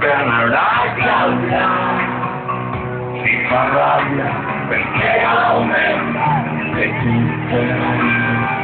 gana la si rabia, que